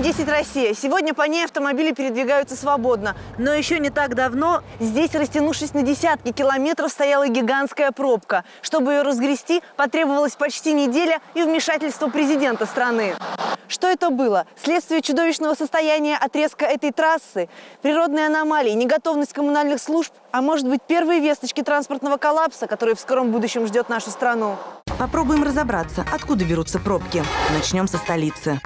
М10 Россия. Сегодня по ней автомобили передвигаются свободно. Но еще не так давно здесь, растянувшись на десятки километров, стояла гигантская пробка. Чтобы ее разгрести, потребовалась почти неделя и вмешательство президента страны. Что это было? Следствие чудовищного состояния отрезка этой трассы? Природные аномалии, неготовность коммунальных служб? А может быть, первые весточки транспортного коллапса, который в скором будущем ждет нашу страну? Попробуем разобраться, откуда берутся пробки. Начнем со столицы.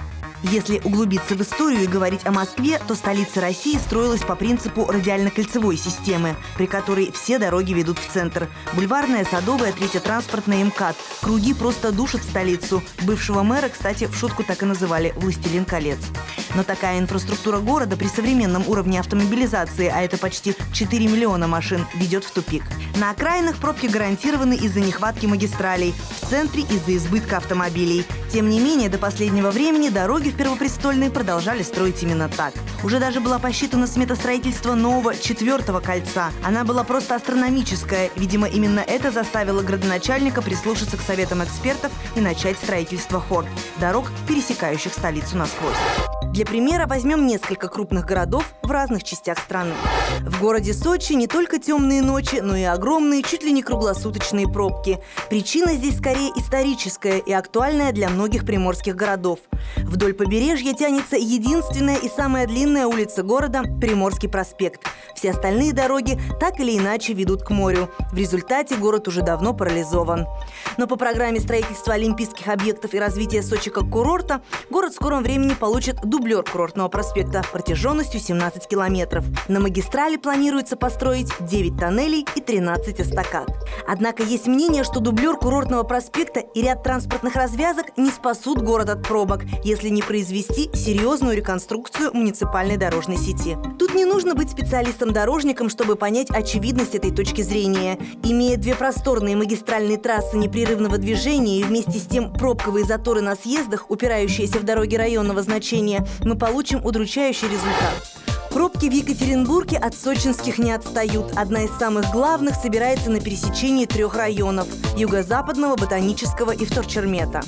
Если углубиться в историю и говорить о Москве, то столица России строилась по принципу радиально-кольцевой системы, при которой все дороги ведут в центр. Бульварная, Садовая, Третья транспортная, МКАД. Круги просто душат столицу. Бывшего мэра, кстати, в шутку так и называли «Властелин колец». Но такая инфраструктура города при современном уровне автомобилизации, а это почти 4 миллиона машин, ведет в тупик. На окраинах пробки гарантированы из-за нехватки магистралей, в центре из-за избытка автомобилей. Тем не менее, до последнего времени дороги в Первопрестольной продолжали строить именно так. Уже даже была посчитана смета строительства нового четвертого кольца. Она была просто астрономическая. Видимо, именно это заставило градоначальника прислушаться к советам экспертов и начать строительство хорд – дорог, пересекающих столицу насквозь. Для примера возьмем несколько крупных городов в разных частях страны. В городе Сочи не только темные ночи, но и огромные, чуть ли не круглосуточные пробки. Причина здесь скорее историческая и актуальная для многих приморских городов. Вдоль побережья тянется единственная и самая длинная улица города – Приморский проспект. Все остальные дороги так или иначе ведут к морю. В результате город уже давно парализован. Но по программе строительства олимпийских объектов и развития Сочи как курорта город в скором времени получит дублер курортного проспекта протяженностью 17 километров. На магистрали планируется построить 9 тоннелей и 13 эстакад. Однако есть мнение, что дублер курортного проспекта и ряд транспортных развязок не спасут город от пробок, если не произвести серьезную реконструкцию муниципальной дорожной сети. Тут не нужно быть специалистом-дорожником, чтобы понять очевидность этой точки зрения. Имея две просторные магистральные трассы непрерывного движения и вместе с тем пробковые заторы на съездах, упирающиеся в дороги районного значения, мы получим удручающий результат. Пробки в Екатеринбурге от сочинских не отстают. Одна из самых главных собирается на пересечении трех районов – Юго-Западного, Ботанического и Вторчермета.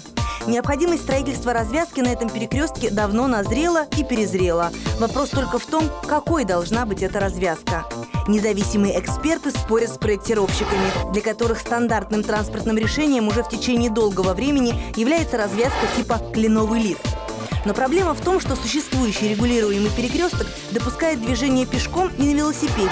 Необходимость строительства развязки на этом перекрестке давно назрела и перезрела. Вопрос только в том, какой должна быть эта развязка. Независимые эксперты спорят с проектировщиками, для которых стандартным транспортным решением уже в течение долгого времени является развязка типа «кленовый лист». Но проблема в том, что существующий регулируемый перекресток допускает движение пешком и на велосипеде,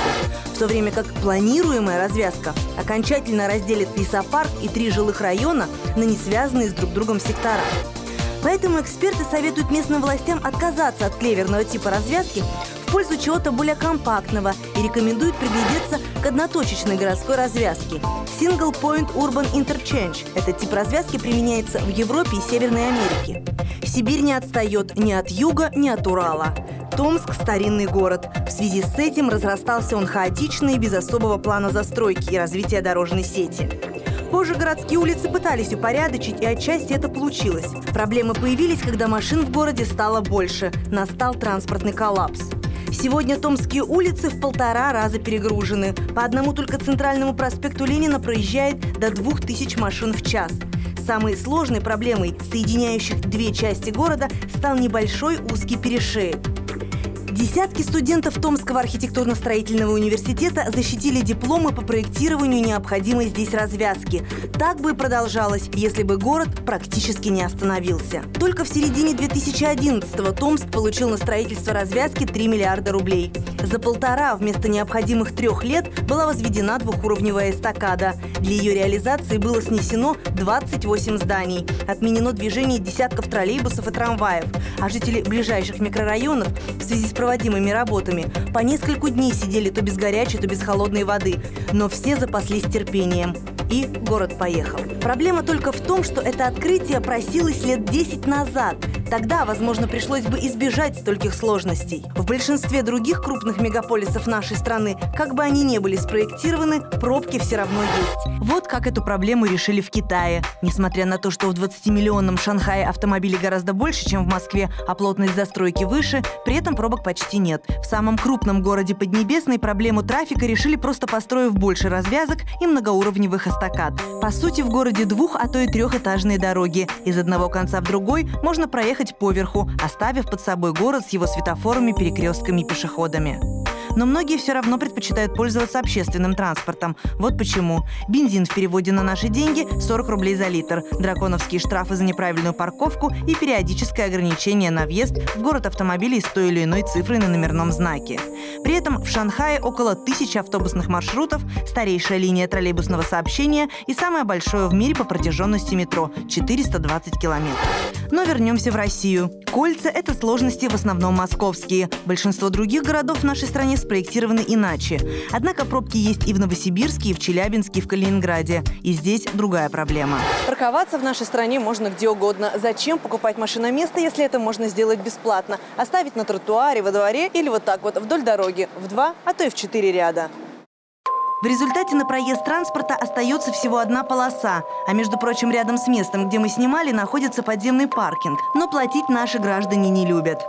в то время как планируемая развязка окончательно разделит лесопарк и три жилых района на несвязанные с друг другом сектора. Поэтому эксперты советуют местным властям отказаться от клеверного типа развязки пользу чего-то более компактного и рекомендуют приглядеться к одноточечной городской развязке. Single Point Urban Interchange. Этот тип развязки применяется в Европе и Северной Америке. Сибирь не отстает ни от юга, ни от Урала. Томск – старинный город. В связи с этим разрастался он хаотично и без особого плана застройки и развития дорожной сети. Позже городские улицы пытались упорядочить, и отчасти это получилось. Проблемы появились, когда машин в городе стало больше. Настал транспортный коллапс. Сегодня томские улицы в полтора раза перегружены. По одному только центральному проспекту Ленина проезжает до двух тысяч машин в час. Самой сложной проблемой, соединяющих две части города, стал небольшой узкий перешеек. Десятки студентов Томского архитектурно-строительного университета защитили дипломы по проектированию необходимой здесь развязки. Так бы и продолжалось, если бы город практически не остановился. Только в середине 2011-го Томск получил на строительство развязки 3 миллиарда рублей. За полтора вместо необходимых трех лет была возведена двухуровневая эстакада. Для ее реализации было снесено 28 зданий. Отменено движение десятков троллейбусов и трамваев. А жители ближайших микрорайонов в связи с проводимыми работами. По несколько дней сидели то без горячей, то без холодной воды. Но все запаслись терпением. И город поехал. Проблема только в том, что это открытие просилось лет 10 назад – Тогда, возможно, пришлось бы избежать стольких сложностей. В большинстве других крупных мегаполисов нашей страны, как бы они ни были спроектированы, пробки все равно есть. Вот как эту проблему решили в Китае. Несмотря на то, что в 20-миллионном Шанхае автомобилей гораздо больше, чем в Москве, а плотность застройки выше, при этом пробок почти нет. В самом крупном городе Поднебесной проблему трафика решили просто построив больше развязок и многоуровневых эстакад. По сути, в городе двух, а то и трехэтажные дороги. Из одного конца в другой можно проехать проехать поверху, оставив под собой город с его светофорами, перекрестками и пешеходами. Но многие все равно предпочитают пользоваться общественным транспортом. Вот почему. Бензин в переводе на наши деньги – 40 рублей за литр, драконовские штрафы за неправильную парковку и периодическое ограничение на въезд в город автомобилей с той или иной цифрой на номерном знаке. При этом в Шанхае около тысячи автобусных маршрутов, старейшая линия троллейбусного сообщения и самое большое в мире по протяженности метро – 420 километров. Но вернемся в Россию. Кольца – это сложности в основном московские. Большинство других городов в нашей стране спроектированы иначе. Однако пробки есть и в Новосибирске, и в Челябинске, и в Калининграде. И здесь другая проблема. Парковаться в нашей стране можно где угодно. Зачем покупать машиноместо, если это можно сделать бесплатно? Оставить на тротуаре, во дворе или вот так вот вдоль дороги в два, а то и в четыре ряда. В результате на проезд транспорта остается всего одна полоса. А между прочим, рядом с местом, где мы снимали, находится подземный паркинг. Но платить наши граждане не любят.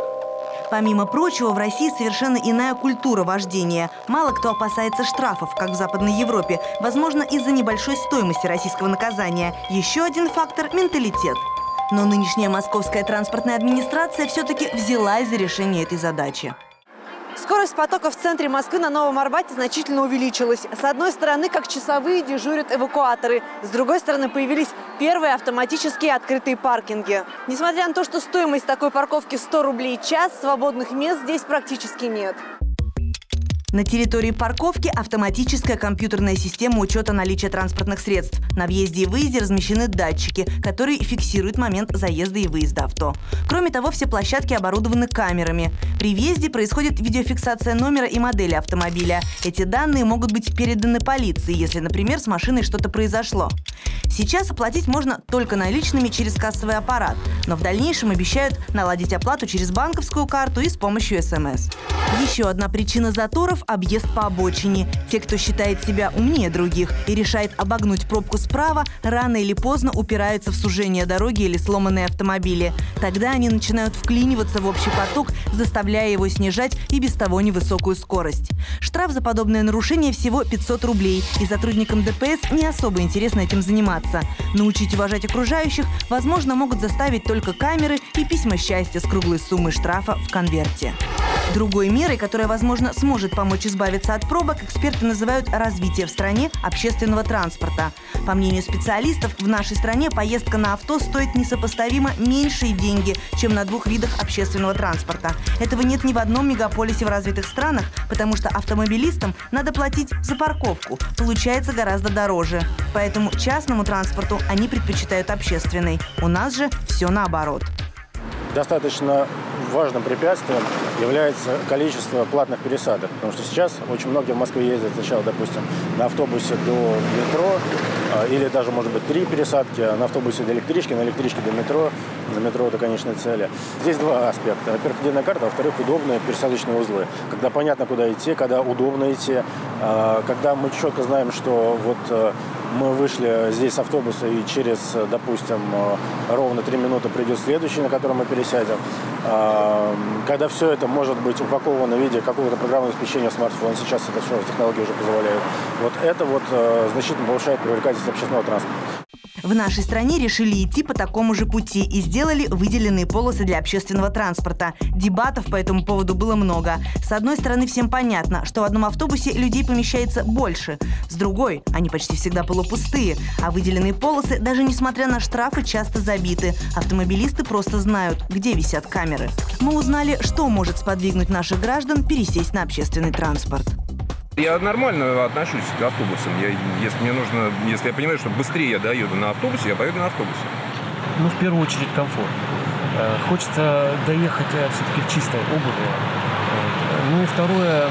Помимо прочего, в России совершенно иная культура вождения. Мало кто опасается штрафов, как в Западной Европе. Возможно, из-за небольшой стоимости российского наказания. Еще один фактор – менталитет. Но нынешняя московская транспортная администрация все-таки взялась за решение этой задачи. Скорость потока в центре Москвы на Новом Арбате значительно увеличилась. С одной стороны, как часовые дежурят эвакуаторы. С другой стороны, появились первые автоматические открытые паркинги. Несмотря на то, что стоимость такой парковки 100 рублей в час, свободных мест здесь практически нет. На территории парковки автоматическая компьютерная система учета наличия транспортных средств. На въезде и выезде размещены датчики, которые фиксируют момент заезда и выезда авто. Кроме того, все площадки оборудованы камерами. При въезде происходит видеофиксация номера и модели автомобиля. Эти данные могут быть переданы полиции, если, например, с машиной что-то произошло. Сейчас оплатить можно только наличными через кассовый аппарат, но в дальнейшем обещают наладить оплату через банковскую карту и с помощью СМС. Еще одна причина заторов – объезд по обочине. Те, кто считает себя умнее других и решает обогнуть пробку справа, рано или поздно упираются в сужение дороги или сломанные автомобили. Тогда они начинают вклиниваться в общий поток, заставляя его снижать и без того невысокую скорость. Штраф за подобное нарушение всего 500 рублей, и сотрудникам ДПС не особо интересно этим заниматься. Научить уважать окружающих, возможно, могут заставить только камеры и письма счастья с круглой суммой штрафа в конверте. Другой мерой, которая, возможно, сможет помочь избавиться от пробок, эксперты называют развитие в стране общественного транспорта. По мнению специалистов, в нашей стране поездка на авто стоит несопоставимо меньшие деньги, чем на двух видах общественного транспорта. Этого нет ни в одном мегаполисе в развитых странах, потому что автомобилистам надо платить за парковку. Получается гораздо дороже. Поэтому частному транспорту они предпочитают общественный. У нас же все наоборот. Достаточно важным препятствием является количество платных пересадок. Потому что сейчас очень многие в Москве ездят сначала, допустим, на автобусе до метро, а, или даже, может быть, три пересадки, а на автобусе до электрички, на электричке до метро, на метро до конечной цели. Здесь два аспекта. Во-первых, единая карта, а во-вторых, удобные пересадочные узлы. Когда понятно, куда идти, когда удобно идти, когда мы четко знаем, что вот э, мы вышли здесь с автобуса и через, допустим, ровно три минуты придет следующий, на котором мы пересядем. Когда все это может быть упаковано в виде какого-то программного обеспечения смартфона, сейчас это все технологии уже позволяют, вот это вот э, значительно повышает привлекательность общественного транспорта. В нашей стране решили идти по такому же пути и сделали выделенные полосы для общественного транспорта. Дебатов по этому поводу было много. С одной стороны, всем понятно, что в одном автобусе людей помещается больше. С другой, они почти всегда полупустые. А выделенные полосы, даже несмотря на штрафы, часто забиты. Автомобилисты просто знают, где висят камеры. Мы узнали, что может сподвигнуть наших граждан пересесть на общественный транспорт. Я нормально отношусь к автобусам. Я, если мне нужно, если я понимаю, что быстрее я доеду на автобусе, я поеду на автобусе. Ну, в первую очередь, комфорт. Э, хочется доехать э, все-таки в чистой обуви. Ну и второе,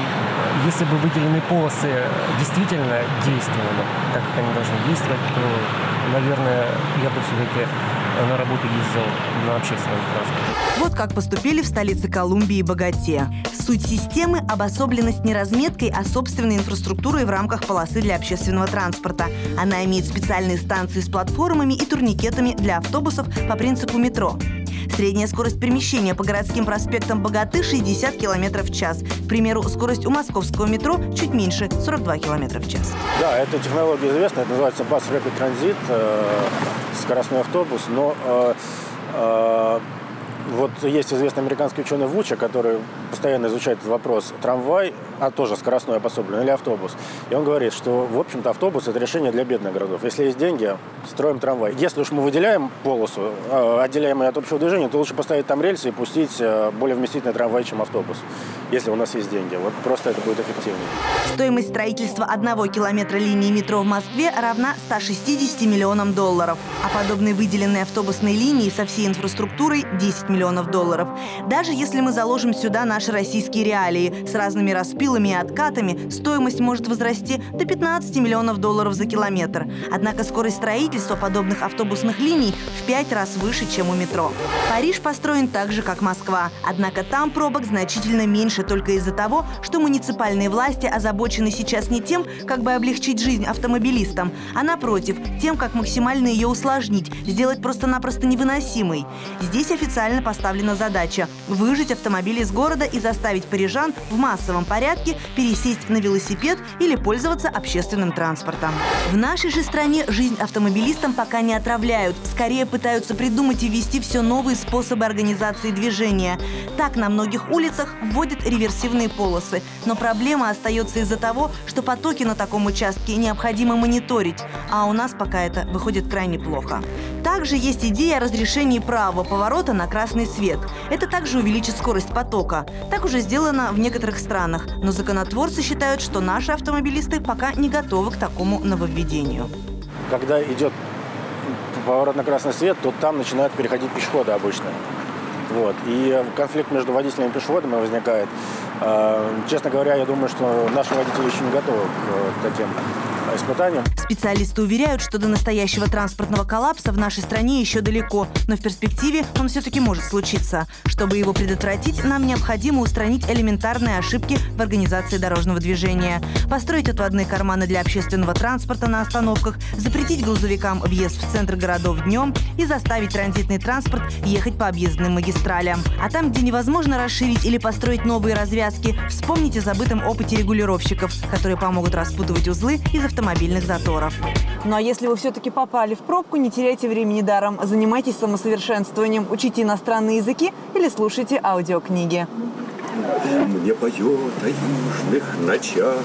если бы выделенные полосы действительно действовали, так как они должны действовать, то, наверное, я бы все-таки на работу ездил на общественном транспорте. Вот как поступили в столице Колумбии Богате. Суть системы – обособленность не разметкой, а собственной инфраструктурой в рамках полосы для общественного транспорта. Она имеет специальные станции с платформами и турникетами для автобусов по принципу метро. Средняя скорость перемещения по городским проспектам Богаты 60 км в час. К примеру, скорость у московского метро чуть меньше – 42 км в час. Да, эта технология известна, это называется Bus Rapid Transit, э, скоростной автобус, но э, э, вот есть известный американский ученый Вуча, который постоянно изучает этот вопрос. Трамвай, а тоже скоростной обособлен, или автобус. И он говорит, что, в общем-то, автобус – это решение для бедных городов. Если есть деньги, строим трамвай. Если уж мы выделяем полосу, э, отделяем ее от общего движения, то лучше поставить там рельсы и пустить э, более вместительный трамвай, чем автобус, если у нас есть деньги. Вот просто это будет эффективнее. Стоимость строительства одного километра линии метро в Москве равна 160 миллионам долларов. А подобные выделенные автобусные линии со всей инфраструктурой – 10 миллионов долларов. Даже если мы заложим сюда наши российские реалии с разными распилами и откатами, стоимость может возрасти до 15 миллионов долларов за километр. Однако скорость строительства подобных автобусных линий в пять раз выше, чем у метро. Париж построен так же, как Москва. Однако там пробок значительно меньше только из-за того, что муниципальные власти озабочены сейчас не тем, как бы облегчить жизнь автомобилистам, а напротив, тем, как максимально ее усложнить, сделать просто-напросто невыносимой. Здесь официально поставлена задача – выжить автомобили из города и заставить парижан в массовом порядке пересесть на велосипед или пользоваться общественным транспортом. В нашей же стране жизнь автомобилистам пока не отравляют. Скорее пытаются придумать и ввести все новые способы организации движения. Так на многих улицах вводят реверсивные полосы. Но проблема остается из-за того, что потоки на таком участке необходимо мониторить. А у нас пока это выходит крайне плохо. Также есть идея о разрешении правого поворота на красный свет. Это также увеличит скорость потока. Так уже сделано в некоторых странах. Но законотворцы считают, что наши автомобилисты пока не готовы к такому нововведению. Когда идет поворот на красный свет, то там начинают переходить пешеходы обычно. Вот. И конфликт между водителем и пешеходами возникает. А, честно говоря, я думаю, что наши водители еще не готовы к таким испытаниям. Специалисты уверяют, что до настоящего транспортного коллапса в нашей стране еще далеко, но в перспективе он все-таки может случиться. Чтобы его предотвратить, нам необходимо устранить элементарные ошибки в организации дорожного движения, построить отводные карманы для общественного транспорта на остановках, запретить грузовикам въезд в центр городов днем и заставить транзитный транспорт ехать по объездным магистралям. А там, где невозможно расширить или построить новые развязки, вспомните о забытом опыте регулировщиков, которые помогут распутывать узлы из автомобильных заторов. Ну а если вы все-таки попали в пробку, не теряйте времени даром. Занимайтесь самосовершенствованием, учите иностранные языки или слушайте аудиокниги. Мне поет о южных ночах